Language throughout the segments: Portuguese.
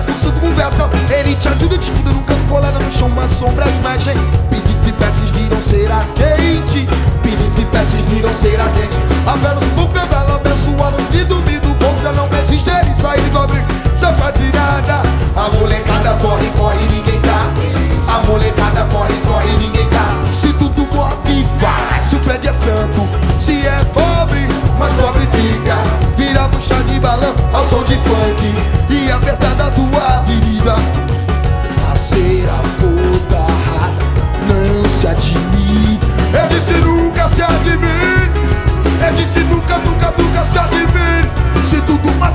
fixo conversa Ele te ajuda, te escuta no canto colada no chão Uma sombra, as mais Pedidos e peças viram será quente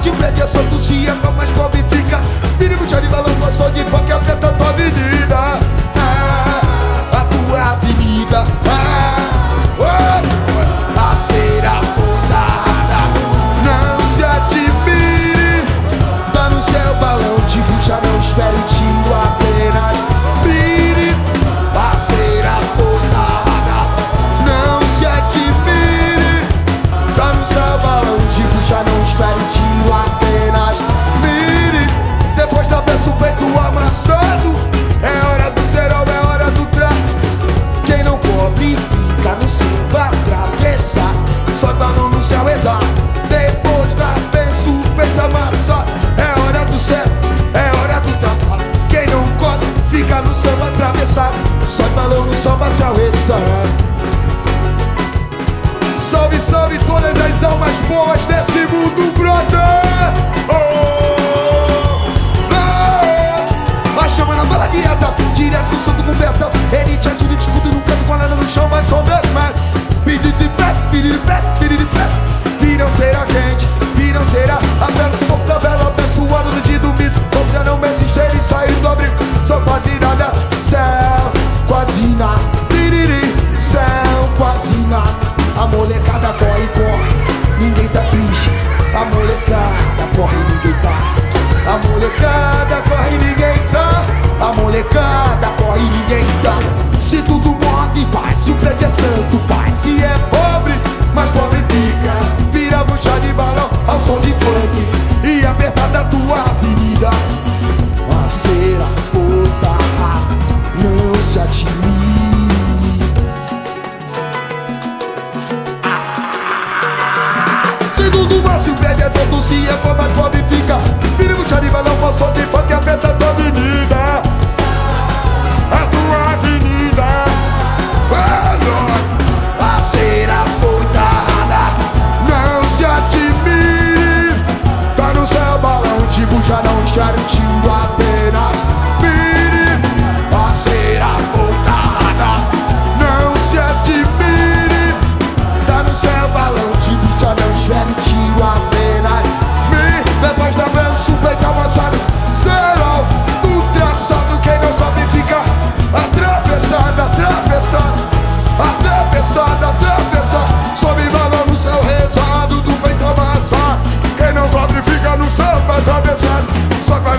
O Prédio é só do Ciano, mais pobre fica. Vira puxar de balão, só de foco. cabeça Sai balão só pra se arrezar Salve, salve todas as almas boas desse mundo, brother! Oh! molecada corre, corre, ninguém tá triste. A molecada corre, ninguém tá. A molecada corre, ninguém tá. A molecada corre, ninguém tá. Se tudo move, vai.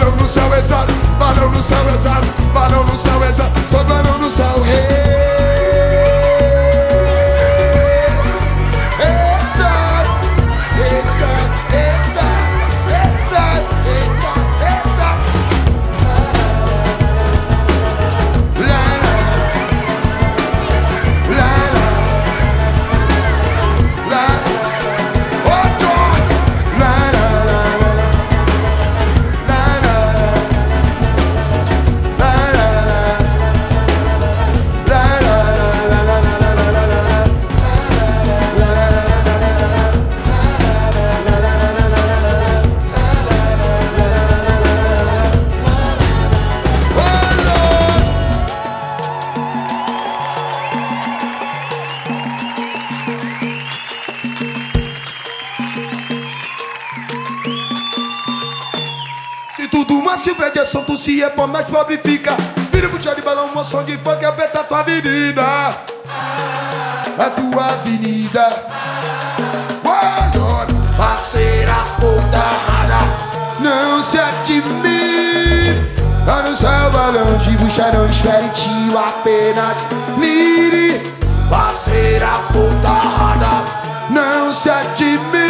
balão no céu exato, balão no céu exato, balão no céu exato, só balão se prende, é assunto se é bom, mas pobre fica. Vira puxar de balão, moção de funk, aperta tua avenida. A tua avenida. Passeira parceira ou tarrada, não se admire. Lá no céu balão de bucha, não espere tio, apenas mire. Parceira ou tarrada, não se admire.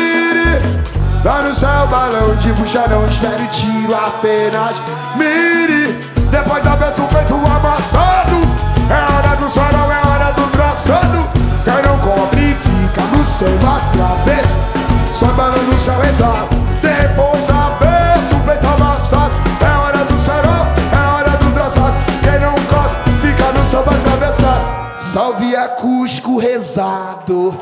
Lá no céu, balão de bucha, não espere tiro, apenas mire. Depois da vez o peito amassado, é hora do sarau, é hora do traçado. Quem não cobre fica no céu atravesso, só balão no céu exato. Depois da vez o peito amassado, é hora do sarau, é hora do traçado. Quem não cobre fica no céu atravessado. Salve a Cusco rezado.